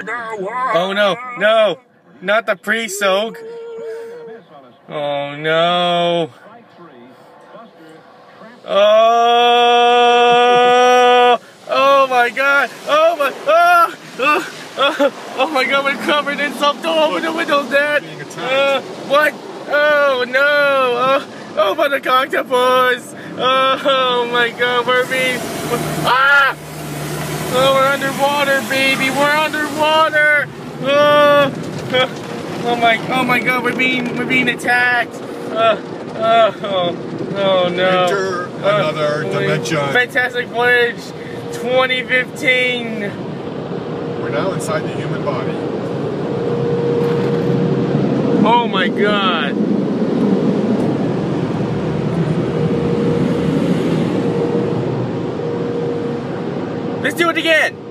Oh no, no, not the pre-soak. Oh no. Oh, oh my god. Oh my, oh, oh, oh, my god, we're covered in something. Don't open the windows, Dad. Uh, what? Oh no. Oh, oh, but the boys. Oh my god, we're being, ah! Oh, we're underwater, baby. We're underwater. Oh, my, oh my God, we're being, we're being attacked. Uh, uh, oh, oh no. Enter another Uh, dimension. Fantastic Voyage 2015. We're now inside the human body. Oh my God. Let's do it again.